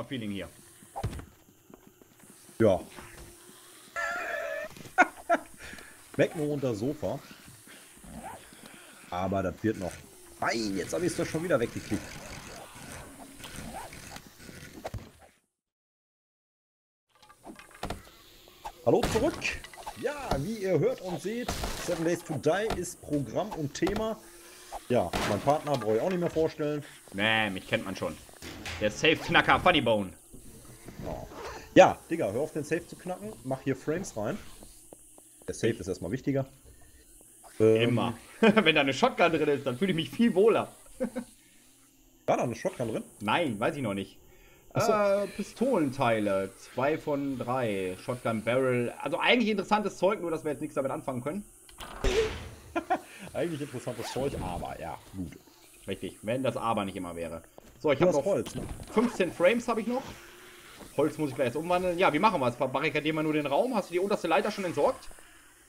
Wohnzimmer-Feeling hier. Ja. Weg nur unter Sofa. Aber das wird noch. Nein, jetzt habe ich es doch schon wieder weggeklickt. Hallo zurück. Ja, wie ihr hört und seht, Seven Days to Die ist Programm und Thema. Ja, mein Partner brauche ich auch nicht mehr vorstellen. Nee, mich kennt man schon. Der Safe-Knacker Funnybone. Ja. ja, Digga, hör auf den Safe zu knacken. Mach hier Frames rein. Der Safe ist erstmal wichtiger. Ähm, Immer. Wenn da eine Shotgun drin ist, dann fühle ich mich viel wohler. War da eine Shotgun drin? Nein, weiß ich noch nicht. So. Äh, Pistolenteile, zwei von drei. Shotgun Barrel. Also eigentlich interessantes Zeug, nur dass wir jetzt nichts damit anfangen können. eigentlich interessantes Zeug, aber ja, gut. Richtig, wenn das aber nicht immer wäre. So, ich habe noch Holz, ne? 15 Frames habe ich noch. Holz muss ich gleich jetzt umwandeln. Ja, wie machen wir es? Barrikadieren wir nur den Raum? Hast du die unterste Leiter schon entsorgt?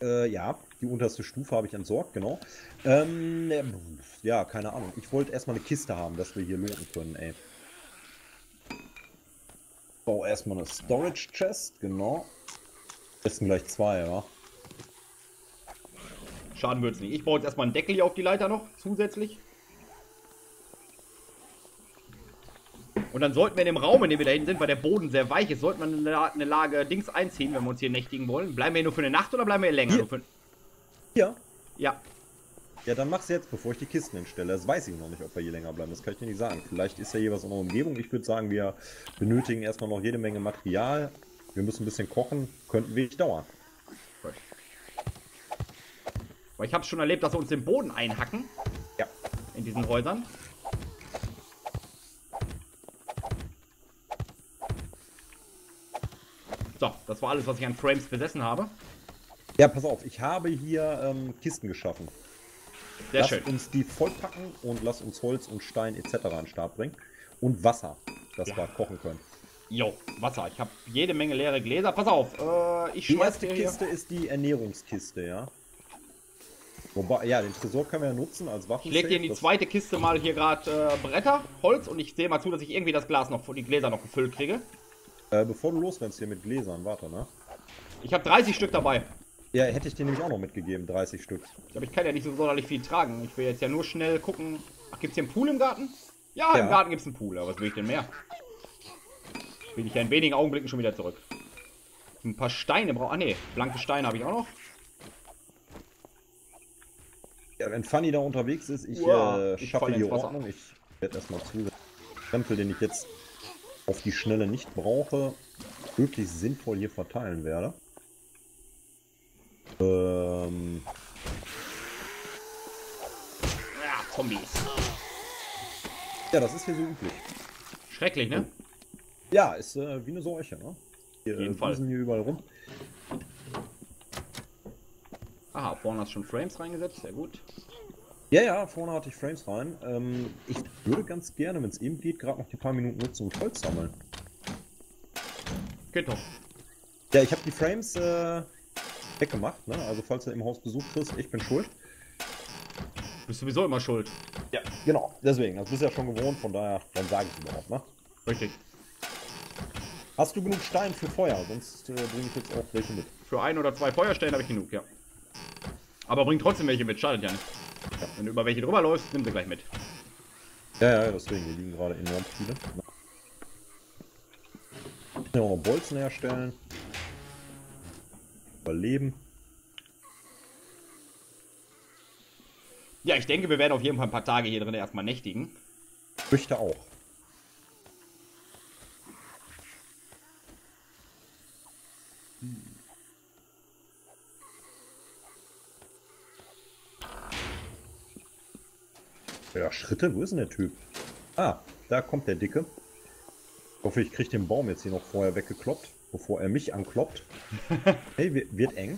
Äh, ja, die unterste Stufe habe ich entsorgt, genau. Ähm, ja, keine Ahnung. Ich wollte erstmal eine Kiste haben, dass wir hier looten können, ey. Bau erstmal eine Storage Chest, genau. Besten gleich zwei, ja. Schaden wird es nicht. Ich baue jetzt erstmal einen Deckel hier auf die Leiter noch, zusätzlich. Und dann sollten wir in dem Raum, in dem wir da hinten sind, weil der Boden sehr weich ist, sollten wir eine Lage Dings einziehen, wenn wir uns hier nächtigen wollen. Bleiben wir hier nur für eine Nacht oder bleiben wir hier länger? Hier. Für... Ja. Ja. Ja, dann mach's jetzt, bevor ich die Kisten hinstelle. Das weiß ich noch nicht, ob wir hier länger bleiben. Das kann ich dir nicht sagen. Vielleicht ist ja hier was in der Umgebung. Ich würde sagen, wir benötigen erstmal noch jede Menge Material. Wir müssen ein bisschen kochen. Könnten wenig dauern. Weil ich habe schon erlebt, dass sie uns den Boden einhacken. Ja. In diesen Häusern. So, das war alles, was ich an Frames besessen habe. Ja, pass auf, ich habe hier ähm, Kisten geschaffen. Sehr lass schön. uns die vollpacken und lass uns Holz und Stein etc. an den Start bringen. Und Wasser, dass ja. wir kochen können. Jo, Wasser. Ich habe jede Menge leere Gläser. Pass auf, äh, ich Die erste Kiste ist die Ernährungskiste, ja. Wobei, ja, den Tresor können wir ja nutzen als Waffen. Ich leg dir in die zweite Kiste mal hier gerade äh, Bretter, Holz und ich sehe mal zu, dass ich irgendwie das Glas noch, die Gläser noch gefüllt kriege. Äh, bevor du losrennst hier mit Gläsern, warte, ne? Ich habe 30 Stück dabei. Ja, hätte ich dir nämlich auch noch mitgegeben, 30 Stück. Aber ich kann ja nicht so sonderlich viel tragen. Ich will jetzt ja nur schnell gucken. Ach, gibt's hier einen Pool im Garten? Ja, ja. im Garten gibt's einen Pool, aber was will ich denn mehr? Bin ich ja in wenigen Augenblicken schon wieder zurück. Ein paar Steine brauche. Ah ne, blanke Steine habe ich auch noch. Ja, wenn Fanny da unterwegs ist, ich wow, äh, schaffe hier Ordnung. Ich werde erstmal zu. Krempel, den ich jetzt auf die Schnelle nicht brauche, wirklich sinnvoll hier verteilen werde. Ähm. Ja, Zombies. Ja, das ist hier so üblich. Schrecklich, ne? Ja, ist äh, wie eine Seuche, ne? Wir äh, hier überall rum. Aha, vorne hast du schon Frames reingesetzt, sehr gut. Ja, ja, vorne hatte ich Frames rein. Ähm, ich würde ganz gerne, wenn es eben geht, gerade noch die paar Minuten nutzen und Holz sammeln. Geht doch. Ja, ich habe die Frames äh, weggemacht, ne? Also falls du im Haus Besuch kriegst, ich bin schuld. Du bist sowieso immer schuld. Ja, genau. Deswegen, das bist du ja schon gewohnt, von daher, dann sage ich überhaupt, ne? Richtig. Hast du genug Stein für Feuer? Sonst äh, bringe ich jetzt auch welche mit. Für ein oder zwei Feuerstellen habe ich genug, ja. Aber bring trotzdem welche mit, schadet ja nicht. Wenn du über welche drüber läufst, nimm sie gleich mit. Ja, ja, deswegen, hier liegen gerade enorm viele. Ja, noch Bolzen herstellen. Überleben. Ja, ich denke, wir werden auf jeden Fall ein paar Tage hier drin erstmal nächtigen. Ich möchte auch. Ja, Schritte? Wo ist denn der Typ? Ah, da kommt der Dicke. Ich hoffe, ich kriege den Baum jetzt hier noch vorher weggekloppt, bevor er mich ankloppt. hey, wird eng.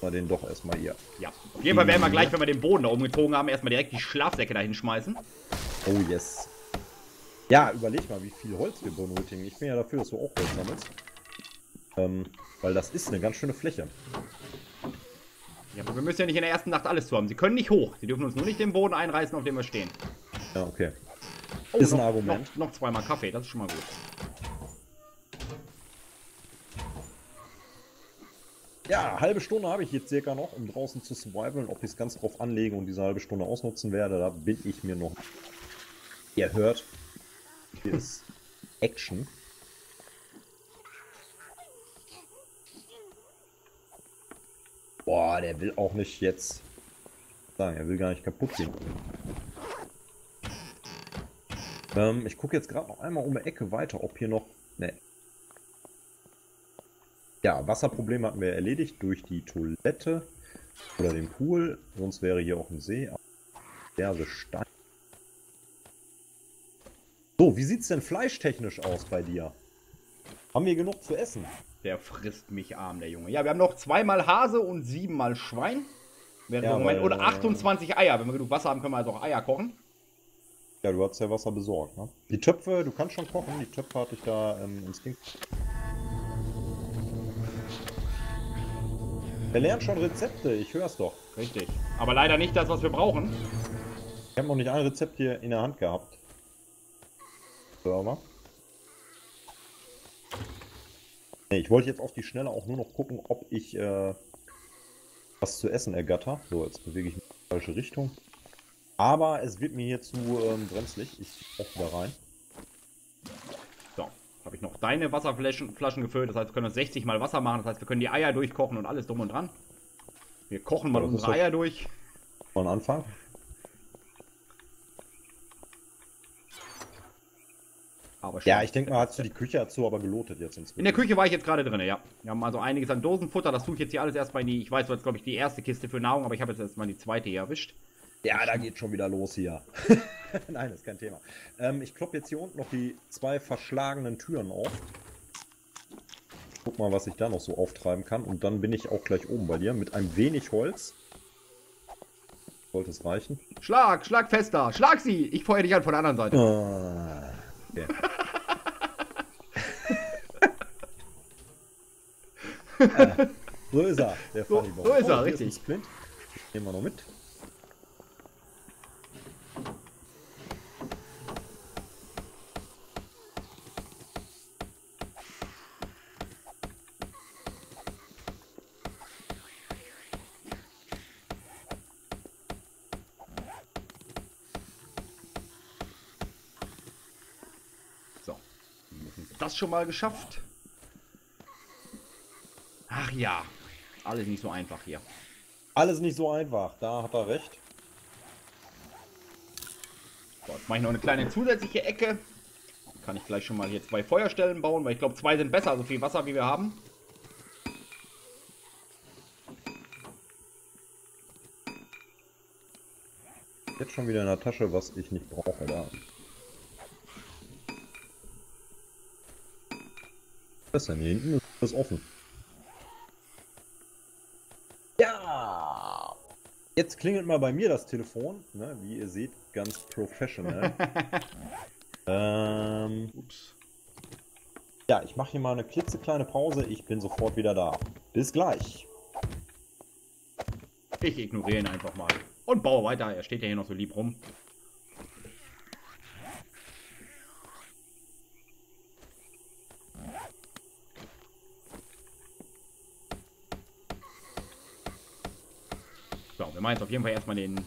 Mal den doch erstmal hier. Ja, auf jeden Fall werden wir gleich, wenn wir den Boden da umgezogen haben, erstmal direkt die Schlafsäcke dahin schmeißen. Oh yes. Ja, überleg mal, wie viel Holz wir benötigen. Ich bin ja dafür, dass du auch Holz sammelst. Ähm, weil das ist eine ganz schöne Fläche. Ja, aber wir müssen ja nicht in der ersten Nacht alles zu haben. Sie können nicht hoch. Sie dürfen uns nur nicht den Boden einreißen, auf dem wir stehen. Ja, okay. Oh, ist noch, ein Argument. Noch, noch zweimal Kaffee, das ist schon mal gut. Ja, halbe Stunde habe ich jetzt circa noch, um draußen zu survivalen. Ob ich es ganz drauf anlege und diese halbe Stunde ausnutzen werde, da bin ich mir noch. Ihr hört, hier ist Action. Boah, der will auch nicht jetzt sagen, er will gar nicht kaputt gehen. Ähm, ich gucke jetzt gerade noch einmal um die Ecke weiter, ob hier noch. Ne. Ja, Wasserproblem hatten wir erledigt durch die Toilette oder den Pool. Sonst wäre hier auch ein See. Diverse Steine. So, wie sieht's denn fleischtechnisch aus bei dir? Haben wir genug zu essen? Der frisst mich arm, der Junge. Ja, wir haben noch zweimal Hase und siebenmal Schwein. Wäre Ja, Moment. Oder äh, 28 Eier. Wenn wir genug Wasser haben, können wir also auch Eier kochen. Ja, du hast ja Wasser besorgt, ne? Die Töpfe, du kannst schon kochen. Die Töpfe hatte ich da ähm, Instinkt. Er lernt schon Rezepte, ich hör's doch. Richtig. Aber leider nicht das, was wir brauchen. Ich habe noch nicht ein Rezept hier in der Hand gehabt. Server. Nee, ich wollte jetzt auf die Schnelle auch nur noch gucken, ob ich äh, was zu essen ergatter. So, jetzt bewege ich mich in die falsche Richtung. Aber es wird mir hier zu ähm, brenzlig. Ich auch wieder rein. So. Habe ich noch deine Wasserflaschen Flaschen gefüllt. Das heißt, wir können uns 60 mal Wasser machen. Das heißt, wir können die Eier durchkochen und alles drum und dran. Wir kochen mal Ja, unsere Eier durch. Von Anfang. Aber Ja, ich denke mal, hast du die Küche dazu aber gelotet jetzt inzwischen. In der Küche war ich jetzt gerade drin, ja. Wir haben also einiges an Dosenfutter. Das tue ich jetzt hier alles erstmal in die. Ich weiß, du hast, glaube ich, die erste Kiste für Nahrung, aber ich habe jetzt erstmal die zweite hier erwischt. Ja, da geht schon wieder los hier. Nein, ist kein Thema. Ähm, ich kloppe jetzt hier unten noch die zwei verschlagenen Türen auf. Guck mal, was ich da noch so auftreiben kann. Und dann bin ich auch gleich oben bei dir mit ein wenig Holz. Sollte es reichen. Schlag, schlag fester, schlag sie! Ich feuer dich an von der anderen Seite. Ah, okay. Äh, so ist er, der So- Funny so ist er, hier richtig. ein Splint. Nehmen wir noch mit. So. Das schon mal geschafft. Ach ja. Alles nicht so einfach hier. Alles nicht so einfach, da hat er recht. So, jetzt mache ich noch eine kleine zusätzliche Ecke. Kann ich gleich schon mal hier zwei Feuerstellen bauen, weil ich glaube, zwei sind besser, so viel Wasser wie wir haben. Jetzt schon wieder in der Tasche, was ich nicht brauche. Da. Was ist denn hier hinten? Ist offen. Jetzt klingelt mal bei mir das Telefon. Ne? Wie ihr seht, ganz professional. ähm, Ups. ja, ich mache hier mal eine klitzekleine Pause. Ich bin sofort wieder da. Bis gleich. Ich ignoriere ihn einfach mal. Und baue weiter. Er steht ja hier noch so lieb rum. Jetzt auf jeden Fall erstmal den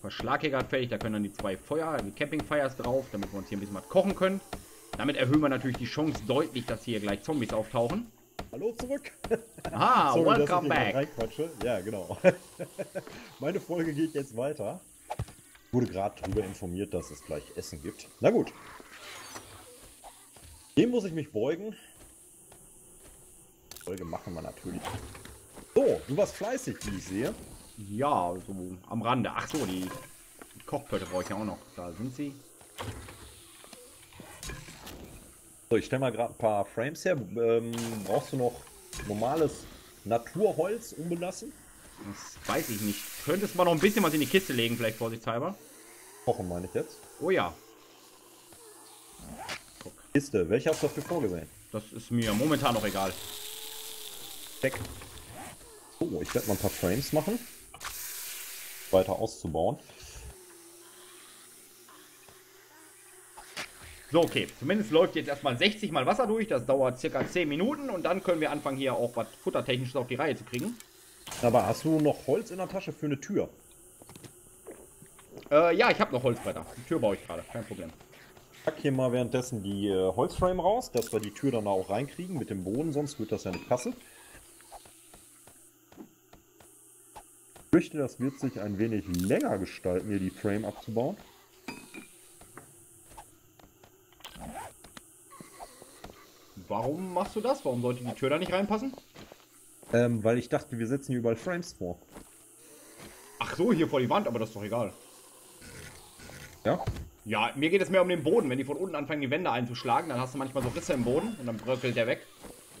Verschlag hier gerade fertig. Da können dann die zwei Feuer, die Campingfires drauf, damit wir uns hier ein bisschen was kochen können. Damit erhöhen wir natürlich die Chance deutlich, dass hier gleich Zombies auftauchen. Hallo zurück. Ich welcome back. Ja, genau. Meine Folge geht jetzt weiter. Ich wurde gerade darüber informiert, dass es gleich Essen gibt. Na gut. Dem muss ich mich beugen. Folge machen wir natürlich. So, du warst fleißig, wie ich sehe. Ja, so am Rande. Ach so, die, die Kochpötte brauche ich ja auch noch. Da sind sie. So, ich stelle mal gerade ein paar Frames her. Ähm, brauchst du noch normales Naturholz unbelassen? Das weiß ich nicht. Könntest du mal noch ein bisschen was in die Kiste legen, vielleicht vorsichtshalber? Kochen meine ich jetzt. Oh ja, Kiste, welche hast du dafür vorgesehen? das ist mir momentan noch egal. Check. So, ich werde mal ein paar Frames machen. Weiter auszubauen. So, okay. Zumindest läuft jetzt erstmal 60 mal Wasser durch. Das dauert circa 10 Minuten und dann können wir anfangen, hier auch was Futtertechnisches auf die Reihe zu kriegen. Aber hast du noch Holz in der Tasche für eine Tür? Äh, ja, ich habe noch Holzbretter. Die Tür baue ich gerade, kein Problem. Ich pack hier mal währenddessen die äh, Holzframe raus, dass wir die Tür dann auch reinkriegen mit dem Boden, sonst wird das ja nicht passen. Fürchte, das wird sich ein wenig länger gestalten, hier die Frame abzubauen. Warum machst du das? Warum sollte die Tür da nicht reinpassen? Ähm, weil ich dachte, wir setzen hier überall Frames vor. Ach so, hier vor die Wand, aber das ist doch egal. Ja? Ja, mir geht es mehr um den Boden. Wenn die von unten anfangen, die Wände einzuschlagen, dann hast du manchmal so Risse im Boden und dann bröckelt der weg.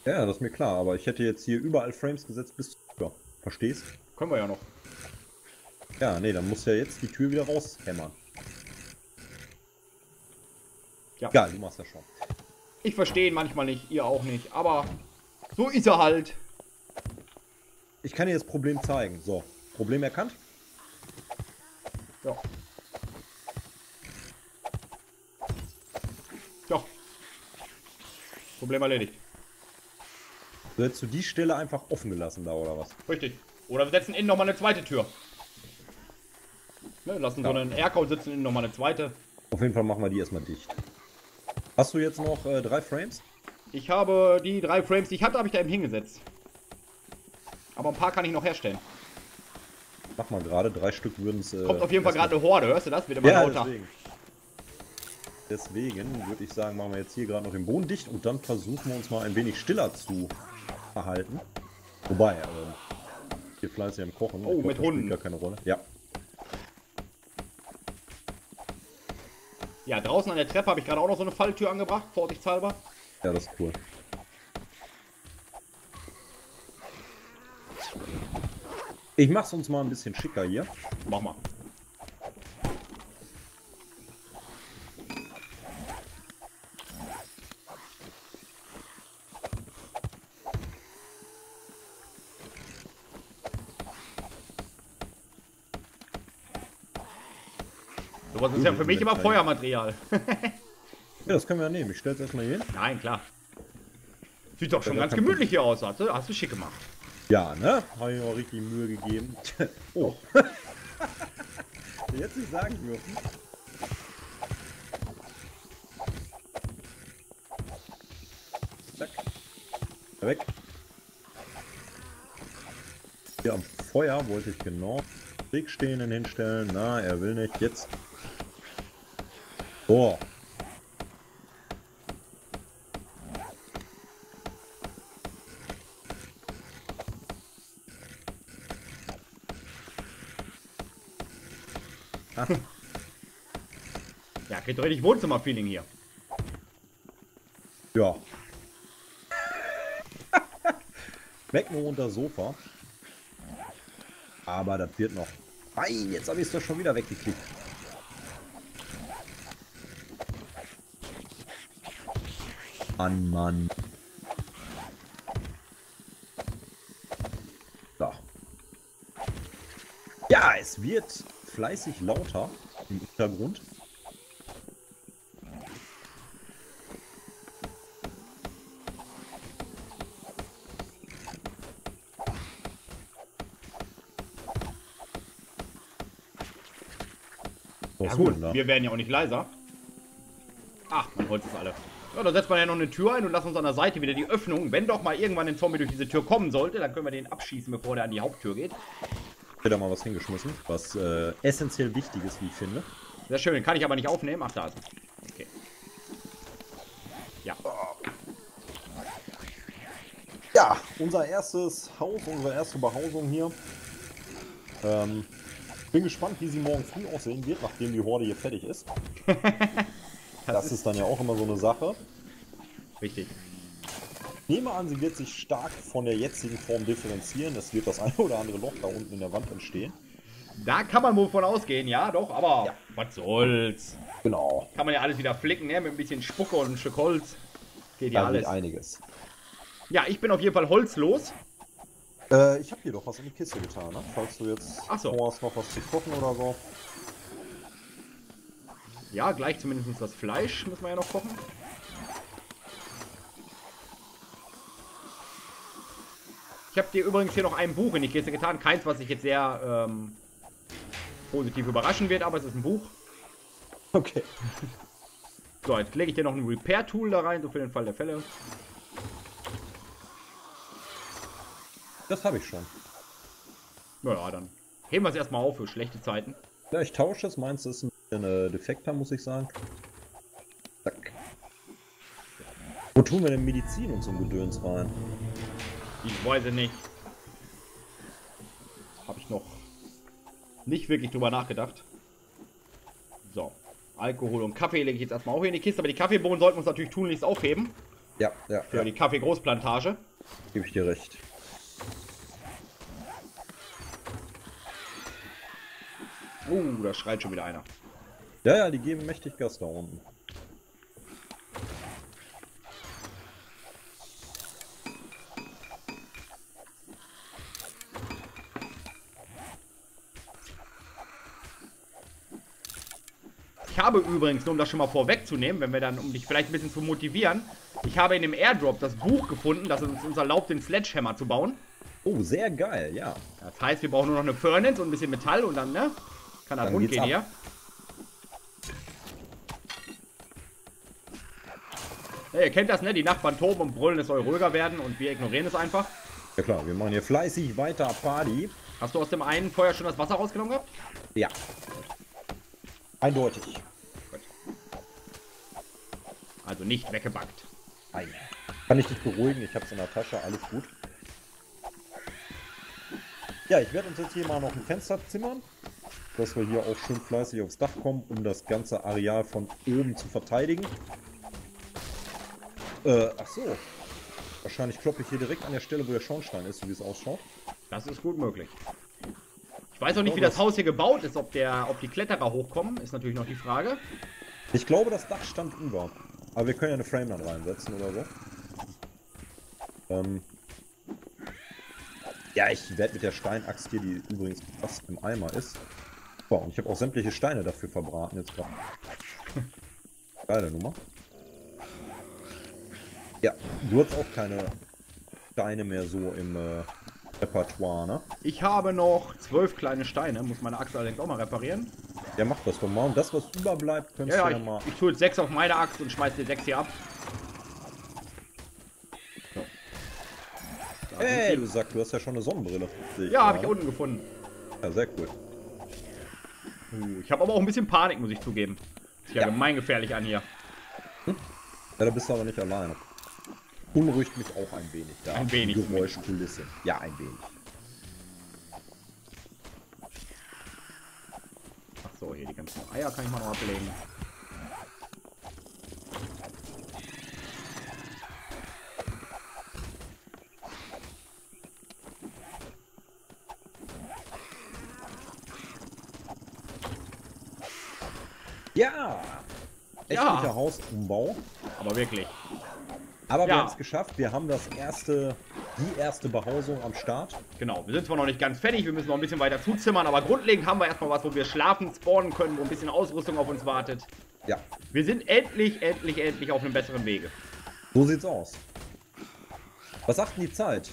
Ja, das ist mir klar, aber ich hätte jetzt hier überall Frames gesetzt bis zur. Verstehst? Können wir ja noch. Ja, nee, dann muss ja jetzt die Tür wieder raushämmern. Ja. Egal, du machst das schon. Ich verstehe ihn manchmal nicht, ihr auch nicht, aber so ist er halt. Ich kann dir das Problem zeigen. So, Problem erkannt? Ja. Ja. Problem erledigt. So hättest du die Stelle einfach offen gelassen da, oder was? Richtig. Oder wir setzen innen nochmal eine zweite Tür. Ne, lassen ja. so einen Aircode sitzen, innen nochmal eine zweite. Auf jeden Fall machen wir die erstmal dicht. Hast du jetzt noch äh, drei Frames? Ich habe die drei Frames, die ich hatte, habe ich da eben hingesetzt. Aber ein paar kann ich noch herstellen. Mach mal gerade, drei Stück würden es... Äh, Kommt auf jeden Fall gerade eine Horde, hörst du das? Wird immer ja, lauter. Deswegen, deswegen würde ich sagen, machen wir jetzt hier gerade noch den Boden dicht und dann versuchen wir uns mal ein wenig stiller zu verhalten. Wobei, hier fleißig am Kochen. Oh, glaub, mit Hunden. gar keine Rolle. Ja. Ja, draußen an der Treppe habe ich gerade auch noch so eine Falltür angebracht, vorsichtshalber. Ja, das ist cool. Ich mach's uns mal ein bisschen schicker hier. Mach mal. Für mich immer Feuermaterial. ja, das können wir ja nehmen. Ich stell's erstmal hier hin. Nein, klar. Sieht doch schon ganz gemütlich hier aus. Hast du, hast du schick gemacht. Ja, ne? Habe ich auch richtig Mühe gegeben. oh. Jetzt nicht sagen dürfen. Zack. Weg. Hier am Feuer wollte ich genau Wegstehenden hinstellen. Na, er will nicht. Jetzt Boah. Ja, kriegt doch richtig Wohnzimmer-Feeling hier. Ja. Weg nur unter Sofa. Aber das wird noch. Nein, jetzt habe ich es doch schon wieder weggeklickt. Mann, Mann. So. Ja, es wird fleißig lauter im Hintergrund. Ja, gut, wir werden ja auch nicht leiser. Ach, mein Holz ist alle. Ja, da setzt man ja noch eine Tür ein und lass uns an der Seite wieder die Öffnung. Wenn doch mal irgendwann ein Zombie durch diese Tür kommen sollte, dann können wir den abschießen, bevor der an die Haupttür geht. Ich hätte da mal was hingeschmissen, was äh, essentiell wichtig ist, wie ich finde. Sehr schön, kann ich aber nicht aufnehmen. Ach, da ist Okay. Ja. Ja, unser erstes Haus, unsere erste Behausung hier. Ähm, bin gespannt, wie sie morgen früh aussehen wird, nachdem die Horde hier fertig ist. Das, ist dann ja auch immer so eine Sache. Richtig. Ich nehme an, sie wird sich stark von der jetzigen Form differenzieren. Es wird das eine oder andere Loch da unten in der Wand entstehen. Da kann man wohl von ausgehen, ja, doch, aber ja. was soll's. Genau. Kann man ja alles wieder flicken, ne, mit ein bisschen Spucke und ein Stück Holz. Geht ja alles. einiges. Ja, ich bin auf jeden Fall holzlos. Äh, ich habe hier doch was in die Kiste getan, ne? Falls du jetzt Ach so. vorhast, noch was zu kochen oder so. Ja, gleich zumindest das Fleisch müssen wir ja noch kochen. Ich habe dir übrigens hier noch ein Buch in die Kiste getan. Keins, was sich jetzt sehr ähm, positiv überraschen wird, aber es ist ein Buch. Okay. So, jetzt lege ich dir noch ein Repair-Tool da rein, so für den Fall der Fälle. Das habe ich schon. Naja, dann heben wir es erstmal auf für schlechte Zeiten. Ja, ich tausche es. Meins ist ein bisschen äh, defekter, muss ich sagen. Zack. Wo tun wir denn Medizin und so ein Gedöns rein? Ich weiß es nicht. Habe ich noch nicht wirklich drüber nachgedacht. So. Alkohol und Kaffee lege ich jetzt erstmal auch hier in die Kiste, aber die Kaffeebohnen sollten wir uns natürlich tunlichst aufheben. Ja, ja. Für ja. die Kaffeegroßplantage. Gebe ich dir recht. Uh, da schreit schon wieder einer. Ja, ja, die geben mächtig Gas da unten. Ich habe übrigens, nur um das schon mal vorwegzunehmen, wenn wir dann, um dich vielleicht ein bisschen zu motivieren, ich habe in dem Airdrop das Buch gefunden, das uns, uns erlaubt, den Sledgehammer zu bauen. Oh, sehr geil, ja. Das heißt, wir brauchen nur noch eine Furnace und ein bisschen Metall und dann, ne? Kann das rund gehen hier. Ja, ihr kennt das, ne? Die Nachbarn toben und brüllen, es soll ruhiger werden und wir ignorieren es einfach. Ja klar, wir machen hier fleißig weiter Party. Hast du aus dem einen Feuer schon das Wasser rausgenommen gehabt? Ja. Eindeutig. Also nicht weggebackt. Nein. Kann ich dich beruhigen, ich hab's in der Tasche, alles gut. Ja, ich werde uns jetzt hier mal noch ein Fenster zimmern, dass wir hier auch schön fleißig aufs Dach kommen, um das ganze Areal von oben zu verteidigen. Äh, ach so. Wahrscheinlich kloppe ich hier direkt an der Stelle, wo der Schornstein ist, so wie es ausschaut. Das ist gut möglich. Ich weiß auch nicht, wie das Haus hier gebaut ist, ob, der, ob die Kletterer hochkommen, ist natürlich noch die Frage. Ich glaube, das Dach stand über. Aber wir können ja eine Frame dann reinsetzen oder so. Ähm ja, ich werde mit der Steinaxt hier, die übrigens fast im Eimer ist. Boah, und ich habe auch sämtliche Steine dafür verbraten jetzt gerade. Geile Nummer. Ja, du hast auch keine Steine mehr so im äh, Repertoire, ne? Ich habe noch zwölf kleine Steine, muss meine Axt allerdings auch mal reparieren. Ja, mach das doch mal. Und das, was überbleibt, könntest Ja, du ja, ja mal... ich, ich tue jetzt sechs auf meine Axt und schmeiß dir sechs hier ab. So. Da sind Ey, die. du sagst, du hast ja schon eine Sonnenbrille. Ja, habe ich unten gefunden. Ja, sehr cool. Uh, ich habe aber auch ein bisschen Panik, muss ich zugeben. Ist ja, Ja. gemeingefährlich an hier. Ja, da bist du aber nicht alleine. Unruhigt mich auch ein wenig. Da. Ein wenig. Geräuschkulisse. Ja, ein wenig. Ach so, hier die ganzen Eier kann ich mal noch ablegen. Ja! Ja. Echtlicher Hausumbau. Aber wirklich. Aber wir Ja. haben es geschafft. Wir haben das erste, die erste Behausung am Start. Genau, wir sind zwar noch nicht ganz fertig, wir müssen noch ein bisschen weiter zuzimmern, aber grundlegend haben wir erstmal was, wo wir schlafen, spawnen können, wo ein bisschen Ausrüstung auf uns wartet. Ja, Wir sind endlich, endlich, endlich auf einem besseren Wege. so sieht's aus. Was sagt denn die Zeit?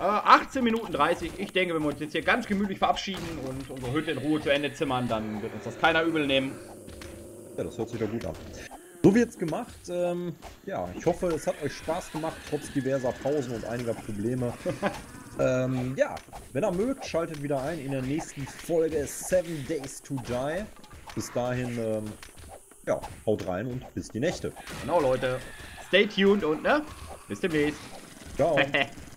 Äh, 18 Minuten 30. Ich denke, wenn wir uns jetzt hier ganz gemütlich verabschieden und unsere Hütte in Ruhe zu Ende zimmern, dann wird uns das keiner übel nehmen. Ja, das hört sich doch gut an. So wird's gemacht. Ähm, ja, ich hoffe, es hat euch Spaß gemacht, trotz diverser Pausen und einiger Probleme. ähm, ja, wenn ihr mögt, schaltet wieder ein in der nächsten Folge Seven Days to Die. Bis dahin, ähm, ja, haut rein und bis die Nächte. Genau, Leute. Stay tuned und ne? Bis demnächst. Ciao.